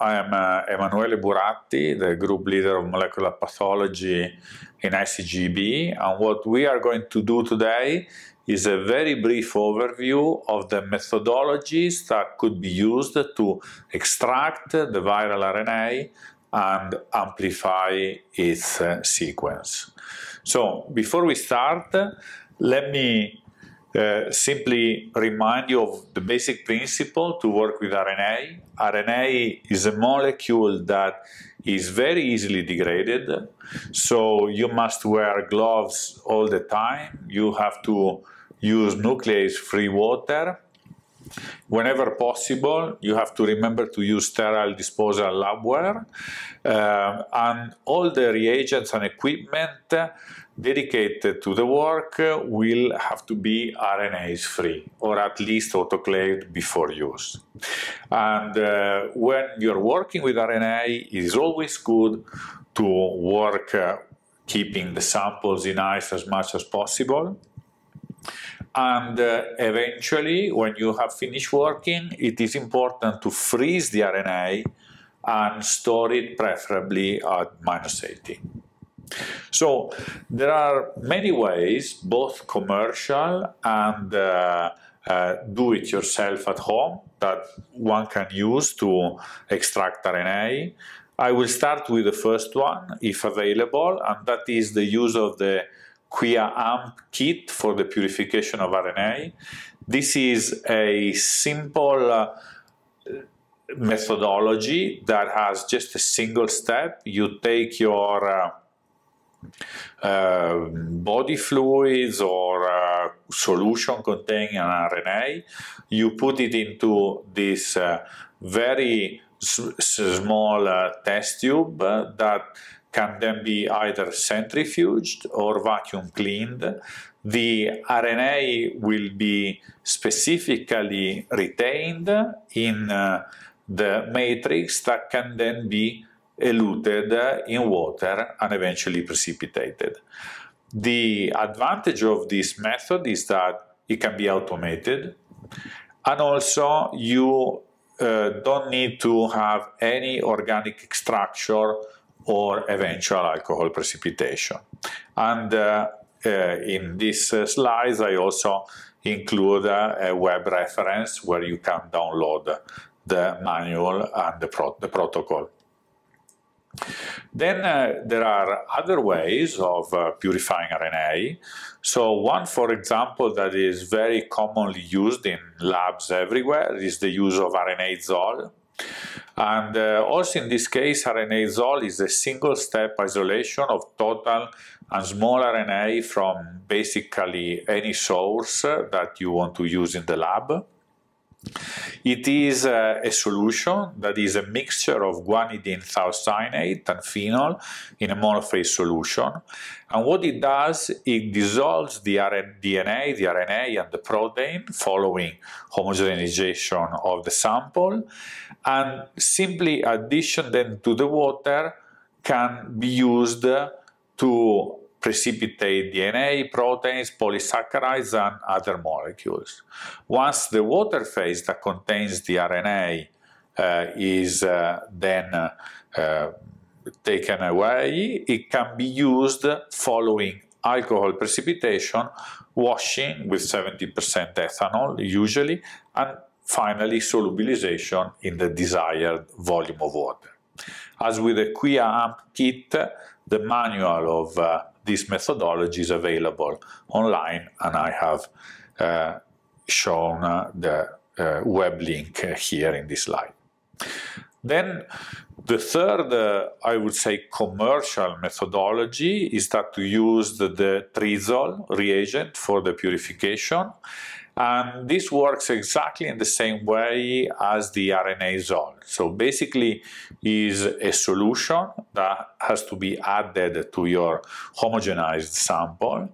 I am uh, Emanuele Buratti, the group leader of molecular pathology in ICGEB, and what we are going to do today is a very brief overview of the methodologies that could be used to extract the viral RNA and amplify its uh, sequence. So before we start, let me uh, simply remind you of the basic principle to work with RNA. RNA is a molecule that is very easily degraded, so you must wear gloves all the time. You have to use nuclease-free water. Whenever possible, you have to remember to use sterile disposal labware, uh, and all the reagents and equipment dedicated to the work will have to be RNase free or at least autoclaved before use. And uh, when you're working with RNA, it is always good to work uh, keeping the samples in ice as much as possible. And uh, eventually, when you have finished working, it is important to freeze the RNA and store it preferably at minus 80. So there are many ways, both commercial and uh, uh, do it yourself at home, that one can use to extract RNA. I will start with the first one, if available, and that is the use of the QIAamp kit for the purification of RNA. This is a simple uh, methodology that has just a single step. You take your uh, uh, body fluids or uh, solution containing an RNA, you put it into this uh, very small uh, test tube that can then be either centrifuged or vacuum cleaned. The RNA will be specifically retained in uh, the matrix that can then be eluted in water and eventually precipitated. The advantage of this method is that it can be automated and also you uh, don't need to have any organic extraction or eventual alcohol precipitation. And uh, uh, in this uh, slides I also include uh, a web reference where you can download the manual and the, pro the protocol. Then uh, there are other ways of uh, purifying RNA. So one, for example, that is very commonly used in labs everywhere is the use of RNA-Zol. And uh, also in this case, RNA-Zol is a single-step isolation of total and small RNA from basically any source that you want to use in the lab. It is uh, a solution that is a mixture of guanidine thiocyanate and phenol in a monophase solution. And what it does, it dissolves the DNA, the RNA, and the protein following homogenization of the sample, and simply addition then to the water can be used to precipitate DNA, proteins, polysaccharides, and other molecules. Once the water phase that contains the RNA uh, is uh, then uh, taken away, it can be used following alcohol precipitation, washing with 70% ethanol usually, and finally solubilization in the desired volume of water. As with the QIAamp kit, the manual of uh, this methodology is available online and I have uh, shown uh, the uh, web link here in this slide. Then the third, uh, I would say, commercial methodology is that to use the, the Trizol reagent for the purification. And this works exactly in the same way as the RNA-Zol. So basically is a solution that has to be added to your homogenized sample.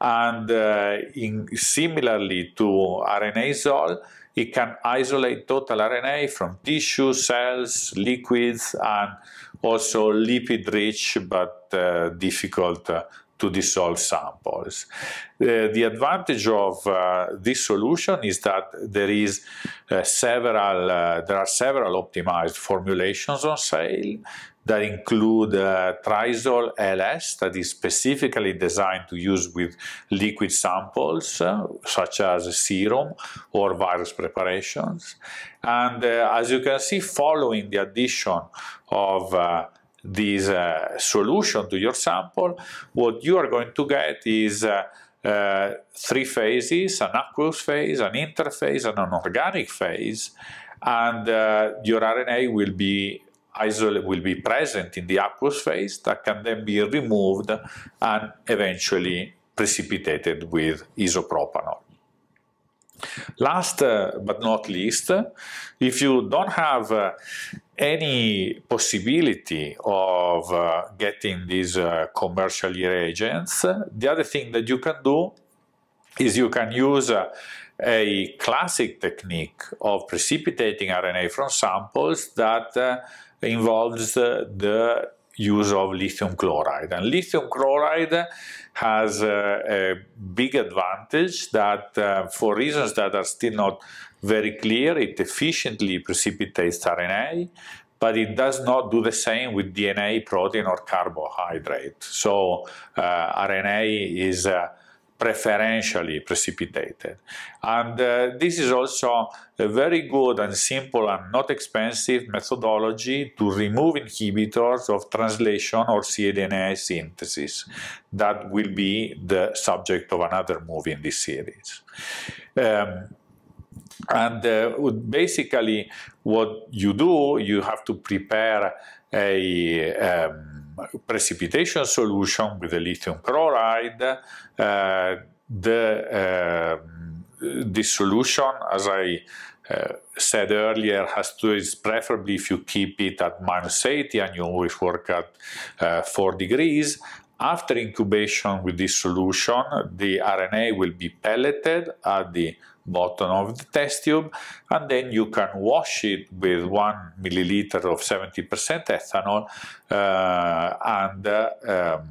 And uh, in, similarly to RNA-Zol, it can isolate total RNA from tissue, cells, liquids, and also lipid-rich but uh, difficult uh, to dissolve samples. Uh, the advantage of uh, this solution is that there is uh, several uh, there are several optimized formulations on sale that include uh, Trizol LS that is specifically designed to use with liquid samples uh, such as serum or virus preparations. And as you can see, following the addition of this uh, solution to your sample, what you are going to get is uh, uh, three phases, an aqueous phase, an interphase, and an organic phase, and uh, your RNA will be will be present in the aqueous phase that can then be removed and eventually precipitated with isopropanol. Last uh, but not least, if you don't have uh, any possibility of uh, getting these uh, commercial reagents, the other thing that you can do is you can use uh, a classic technique of precipitating RNA from samples that uh, involves the use of lithium chloride. And lithium chloride has a big advantage that, uh, for reasons that are still not very clear, it efficiently precipitates RNA, but it does not do the same with DNA, protein, or carbohydrate. So uh, RNA is preferentially precipitated. And uh, this is also a very good and simple and not expensive methodology to remove inhibitors of translation or cDNA synthesis. That will be the subject of another movie in this series. Um, and uh, basically, what you do, you have to prepare a um, precipitation solution with the lithium chloride. Uh, the uh, solution, as I uh, said earlier, has to is preferably if you keep it at minus 80 and you always work at uh, 4 degrees. After incubation with this solution, the RNA will be pelleted at the bottom of the test tube and then you can wash it with one milliliter of 70% ethanol uh, and uh, um,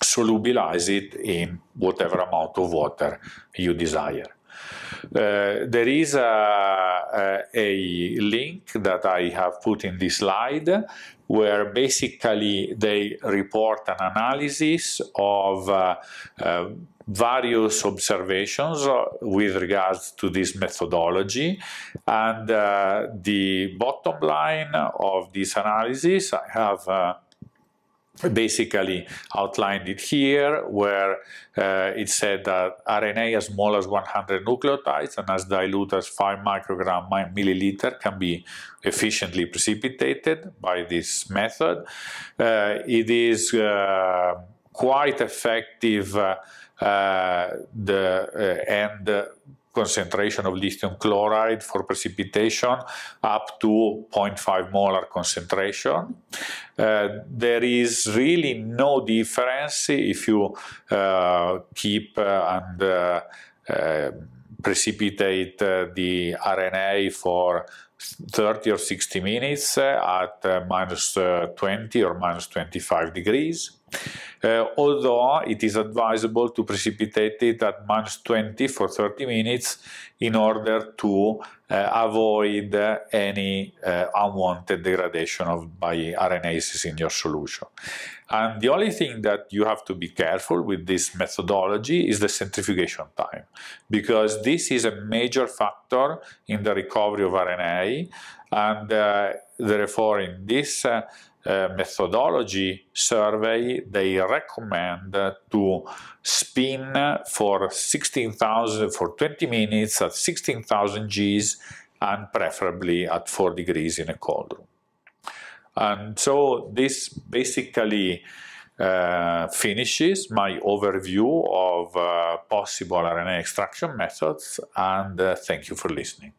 solubilize it in whatever amount of water you desire. Uh, there is a, a, a, link that I have put in this slide where basically they report an analysis of uh, uh, various observations uh, with regards to this methodology. And uh, the bottom line of this analysis I have uh, basically outlined it here where uh, it said that RNA as small as 100 nucleotides and as dilute as 5 microgram milliliter can be efficiently precipitated by this method. Uh, it is uh, quite effective uh, uh, the uh, end concentration of lithium chloride for precipitation up to 0.5 molar concentration. Uh, there is really no difference if you uh, keep uh, and uh, uh, precipitate uh, the RNA for 30 or 60 minutes at minus 20 or minus 25 degrees. Uh, although it is advisable to precipitate it at minus 20 for 30 minutes in order to uh, avoid uh, any unwanted degradation of by RNases in your solution. And the only thing that you have to be careful with this methodology is the centrifugation time, because this is a major factor in the recovery of RNA, and uh, therefore in this uh, methodology survey, they recommend to spin for 16,000 for 20 minutes at 16,000 Gs and preferably at 4 degrees in a cold room. And so this basically uh, finishes my overview of uh, possible RNA extraction methods and thank you for listening.